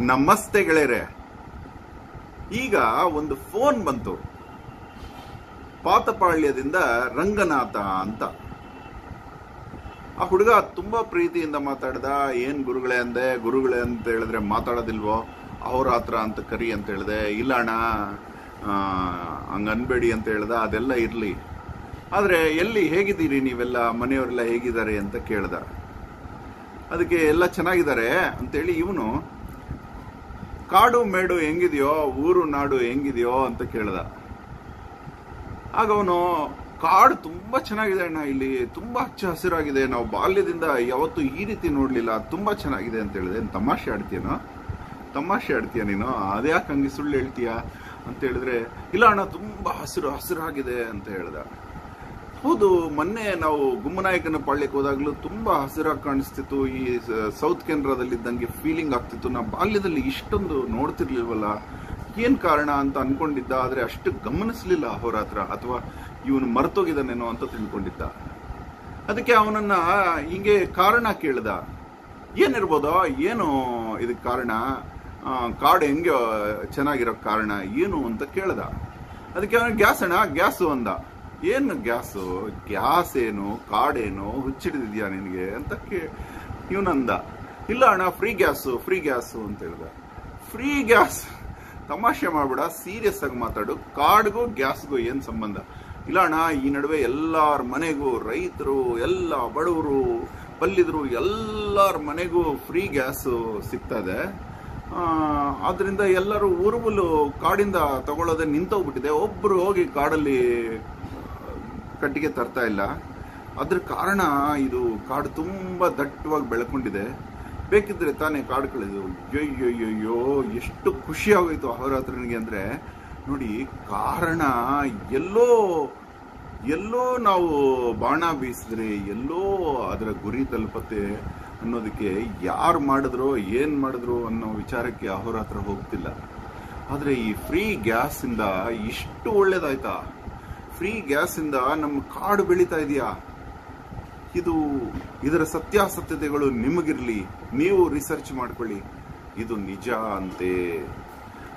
ನಮಸ್ತೆ ಗೆಳೆಯರೆ. ಈಗ ಒಂದು ಫೋನ್ ಬಂತು. ಪಾತಪಾಳ್ಯದಿಂದ ರಂಗನಾಥ ಅಂತ. ಆ ಹುಡುಗ ತುಂಬಾ ಪ್ರೀತಿಯಿಂದ ಮಾತಾಡ್ದ, ಏನ್ ಗುರುಗಳೇ ಅಂದೆ? ಗುರುಗಳೇ ಅಂತ ಹೇಳಿದ್ರೆ ಮಾತಾಡೋದಿಲ್ವೋ? ಅವ್ರ ಹತ್ರ ಅಂತ ಕರಿ ಅಂತ ಹೇಳಿದೆ. ಇಲ್ಲ ಅಣ್ಣ ಹಂಗ್ ಅನ್ಬೇಡಿ ಅಂತ ಹೇಳ್ದ, ಅದೆಲ್ಲ ಇರ್ಲಿ. ಆದ್ರೆ ಎಲ್ಲಿ ಹೇಗಿದ್ದೀರಿ ನೀವೆಲ್ಲ? ಮನೆಯವರೆಲ್ಲ ಹೇಗಿದ್ದಾರೆ? ಅಂತ ಕೇಳ್ದ. ಅದಕ್ಕೆ, ಎಲ್ಲ ಚೆನ್ನಾಗಿದ್ದಾರೆ? ಅಂತೇಳಿ, ಇವನು ಕಾಡು ಮೇಡು ಹೆಂಗಿದೆಯೋ, ಊರು ನಾಡು ಹೆಂಗಿದೆಯೋ ಅಂತ ಕೇಳ್ದ. ಆಗ ಅವನು, ಕಾಡು ತುಂಬಾ ಚೆನ್ನಾಗಿದೆ ಅಣ್ಣ ಇಲ್ಲಿ, ತುಂಬಾ ಹಚ್ಚ ಹಸಿರಾಗಿದೆ, ನಾವು ಬಾಲ್ಯದಿಂದ ಯಾವತ್ತೂ ಈ ರೀತಿ ನೋಡ್ಲಿಲ್ಲ, ತುಂಬಾ ಚೆನ್ನಾಗಿದೆ ಅಂತ ಹೇಳಿದೆ. ತಮಾಷೆ ಆಡ್ತೀಯನೋ ತಮಾಷೆ ಆಡ್ತೀಯ ನೀನು? ಅದ್ಯಾಕೆ ಹಂಗೆ ಸುಳ್ಳು ಹೇಳ್ತೀಯ? ಅಂತ ಹೇಳಿದ್ರೆ, ಇಲ್ಲ ಅಣ್ಣ, ತುಂಬಾ ಹಸಿರು, ಹಸಿರಾಗಿದೆ ಅಂತ ಹೇಳ್ದ. ಹೌದು, ಮೊನ್ನೆ ನಾವು ಗುಮ್ಮನಾಯಕನ ಪಾಳ್ಯಕ್ಕೆ ಹೋದಾಗಲೂ ತುಂಬಾ ಹಸಿರಾಗಿ ಕಾಣಿಸ್ತಿತ್ತು. ಈ ಸೌತ್ ಕೆನರಾದಲ್ಲಿ ಇದ್ದಂಗೆ ಫೀಲಿಂಗ್ ಆಗ್ತಿತ್ತು. ನಾ ಬಾಲ್ಯದಲ್ಲಿ ಇಷ್ಟೊಂದು ನೋಡ್ತಿರ್ಲಿಲ್ವಲ್ಲ? ಏನ್ ಕಾರಣ ಅಂತ ಅನ್ಕೊಂಡಿದ್ದ, ಆದ್ರೆ ಅಷ್ಟು ಗಮನಿಸ್ಲಿಲ್ಲ ಅಹೋರಾತ್ರ ಅಥವಾ ಇವನು ಮರ್ತೋಗಿದ್ದಾನೇನೋ ಅಂತ ತಿಳ್ಕೊಂಡಿದ್ದ. ಅದಕ್ಕೆ ಅವನನ್ನ ಹಿಂಗೆ ಕಾರಣ ಕೇಳ್ದ. ಏನಿರ್ಬೋದೋ, ಏನು ಇದಕ್ಕೆ ಕಾರಣ? ಕಾಡು ಹೆಂಗೆ ಚೆನ್ನಾಗಿರೋ ಕಾರಣ, ಏನು ಅಂತ ಕೇಳ್ದ. ಅದಕ್ಕೆ ಅವನು ಗ್ಯಾಸ್ ಅಣ್ಣ ಗ್ಯಾಸು ಅಂದ. ಏನು ಗ್ಯಾಸು ಗ್ಯಾಸ್ ಏನು ಕಾಡೇನು ಹುಚ್ಚಿಡಿದ್ಯಾ ನಿನಗೆ ಅಂತ ಕೇ ಇವನಂದ ಇಲ್ಲ ಅಣ್ಣ ಫ್ರೀ ಗ್ಯಾಸು ಫ್ರೀ ಗ್ಯಾಸು ಅಂತ ಹೇಳ್ದ. ಫ್ರೀ ಗ್ಯಾಸ್ ತಮಾಷೆ ಮಾಡ್ಬೇಡ ಸೀರಿಯಸ್ ಆಗಿ ಮಾತಾಡು. ಕಾಡ್ಗೂ ಗ್ಯಾಸ್ಗೂ ಏನು ಸಂಬಂಧ? ಇಲ್ಲ ಅಣ್ಣ ಈ ನಡುವೆ ಎಲ್ಲರ ಮನೆಗೂ ರೈತರು ಎಲ್ಲ ಬಡವರು ಬಲ್ಲಿದ್ರು ಎಲ್ಲರ ಮನೆಗೂ ಫ್ರೀ ಗ್ಯಾಸು ಸಿಗ್ತದೆ. ಇದೆ ಆ, ಆದ್ರಿಂದ ಎಲ್ಲರೂ ಊರುಬುಲು ಕಾಡಿಂದ ತಗೊಳ್ಳೋದೇ ನಿಂತೋಗ್ಬಿಟ್ಟಿದೆ. ಒಬ್ಬರು ಹೋಗಿ ಕಾಡಲ್ಲಿ ಕಟ್ಟಿಗೆ ತರ್ತಾ ಇಲ್ಲ. ಅದ್ರ ಕಾರಣ ಇದು ಕಾಡು ತುಂಬ ದಟ್ಟವಾಗಿ ಬೆಳ್ಕೊಂಡಿದೆ. ಬೇಕಿದ್ರೆ ತಾನೇ ಕಾಡು ಕಳೆದು ಅಯ್ಯಯ್ಯಯ್ಯೋ ಎಷ್ಟು ಖುಷಿ ಆಗೋಯ್ತು ಅಹೋರಾತ್ರನಿಗೆ ಅಂದರೆ. ನೋಡಿ, ಕಾರಣ ಎಲ್ಲೋ ಎಲ್ಲೋ ನಾವು ಬಾಣ ಬೀಸಿದ್ರೆ, ಎಲ್ಲೋ ಅದರ ಗುರಿ ತಲುಪತ್ತೆ ಅನ್ನೋದಕ್ಕೆ ಯಾರು ಮಾಡಿದ್ರು, ಏನು ಮಾಡಿದ್ರು ಅನ್ನೋ ವಿಚಾರಕ್ಕೆ ಅಹೋರಾತ್ರ ಹೋಗ್ತಿಲ್ಲ. ಆದರೆ ಈ ಫ್ರೀ ಗ್ಯಾಸಿಂದ ಇಷ್ಟು ಒಳ್ಳೇದಾಯ್ತಾ? ಫ್ರೀ ಗ್ಯಾಸ್ ಇಂದ ನಮ್ಮ ಕಾಡು ಬೆಳೀತಾ ಇದೆಯಾ? ಇದು ಇದರ ಸತ್ಯಾಸತ್ಯತೆಗಳು ನಿಮಗಿರಲಿ, ನೀವು ರಿಸರ್ಚ್ ಮಾಡ್ಕೊಳ್ಳಿ. ಇದು ನಿಜ ಅಂತೆ.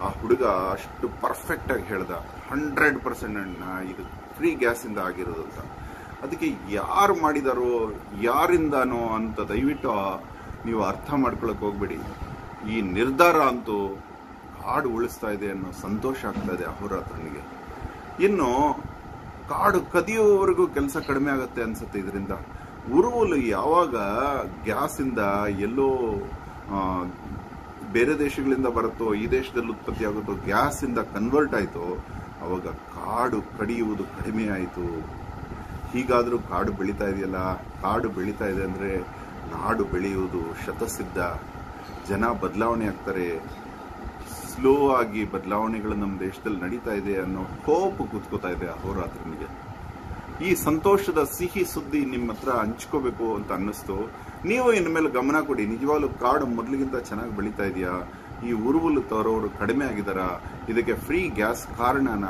ಆ ಹುಡುಗ ಅಷ್ಟು ಪರ್ಫೆಕ್ಟ್ ಆಗಿ ಹೇಳ್ದ. ಹಂಡ್ರೆಡ್ ಪರ್ಸೆಂಟ್ ಅಣ್ಣ, ಇದು ಫ್ರೀ ಗ್ಯಾಸ್ ಇಂದ ಆಗಿರೋದು ಅಂತ. ಅದಕ್ಕೆ ಯಾರು ಮಾಡಿದಾರೋ, ಯಾರಿಂದಾನೋ ಅಂತ ದಯವಿಟ್ಟು ನೀವು ಅರ್ಥ ಮಾಡ್ಕೊಳಕ್ ಹೋಗ್ಬೇಡಿ. ಈ ನಿರ್ಧಾರ ಅಂತೂ ಕಾಡು ಉಳಿಸ್ತಾ ಇದೆ ಅನ್ನೋ ಸಂತೋಷ ಆಗ್ತಾ ಇದೆ ಅಹೋರಾತ್ರನಿಗೆ. ಇನ್ನು ಕಾಡು ಕದಿಯುವವರೆಗೂ ಕೆಲಸ ಕಡಿಮೆ ಆಗುತ್ತೆ ಅನ್ಸುತ್ತೆ ಇದರಿಂದ. ಉರುವಲು ಯಾವಾಗ ಗ್ಯಾಸಿಂದ ಎಲ್ಲೋ ಬೇರೆ ದೇಶಗಳಿಂದ ಬರುತ್ತೋ, ಈ ದೇಶದಲ್ಲಿ ಉತ್ಪತ್ತಿ ಆಗುತ್ತೋ ಗ್ಯಾಸ್ ಇಂದ ಕನ್ವರ್ಟ್ ಆಯಿತೋ, ಅವಾಗ ಕಾಡು ಕಡಿಯುವುದು ಕಡಿಮೆ ಆಯಿತು. ಹೀಗಾದರೂ ಕಾಡು ಬೆಳೀತಾ ಇದೆಯಲ್ಲ? ಕಾಡು ಬೆಳೀತಾ ಇದೆ ಅಂದ್ರೆ ನಾಡು ಬೆಳೆಯುವುದು ಶತಸಿದ್ಧ. ಜನ ಬದಲಾವಣೆ ಆಗ್ತಾರೆ. ಸ್ಲೋ ಆಗಿ ಬದಲಾವಣೆಗಳು ನಮ್ಮ ದೇಶದಲ್ಲಿ ನಡೀತಾ ಇದೆ ಅನ್ನೋ ಕೋಪ ಕೂತ್ಕೋತಾ ಇದೆ ಅಹೋರಾತ್ರನಿಗೆ ಈ ಸಂತೋಷದ ಸಿಹಿ ಸುದ್ದಿ ನಿಮ್ಮ ಹತ್ರ ಹಂಚ್ಕೋಬೇಕು ಅಂತ ಅನ್ನಿಸ್ತು. ನೀವು ಇನ್ಮೇಲೆ ಗಮನ ಕೊಡಿ. ನಿಜವಾಗ್ಲೂ ಕಾಡು ಮೊದಲಿಗಿಂತ ಚೆನ್ನಾಗಿ ಬೆಳೀತಾ ಇದೆಯಾ? ಈ ಉರುವಲು ತರೋರು ಕಡಿಮೆ ಆಗಿದಾರ? ಇದಕ್ಕೆ ಫ್ರೀ ಗ್ಯಾಸ್ ಕಾರಣನ?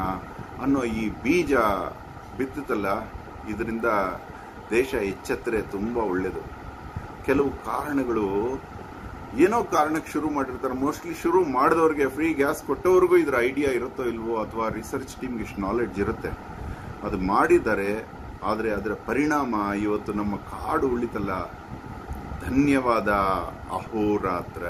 ಅನ್ನೋ ಈ ಬೀಜ ಬಿತ್ತಲ್ಲ ಇದರಿಂದ ದೇಶ ಎಚ್ಚೆತ್ತರೆ ತುಂಬಾ ಒಳ್ಳೆಯದು ಕೆಲವು ಕಾರಣಗಳು ಏನೋ ಕಾರಣಕ್ಕೆ ಶುರು ಮಾಡಿರ್ತಾರೆ. ಮೋಸ್ಟ್ಲಿ ಶುರು ಮಾಡಿದವ್ರಿಗೆ ಫ್ರೀ ಗ್ಯಾಸ್ ಕೊಟ್ಟವ್ರಿಗೂ ಇದ್ರ ಐಡಿಯಾ ಇರುತ್ತೋ ಇಲ್ವೋ ಅಥವಾ ರಿಸರ್ಚ್ ಟೀಮ್ಗೆ ಇಷ್ಟು ನಾಲೆಡ್ಜ್ ಇರುತ್ತೆ. ಅದು ಮಾಡಿದ್ದಾರೆ ಆದರೆ ಅದರ ಪರಿಣಾಮ ಇವತ್ತು ನಮ್ಮ ಕಾಡು ಉಳಿತಲ್ಲ. ಧನ್ಯವಾದ ಅಹೋರಾತ್ರ.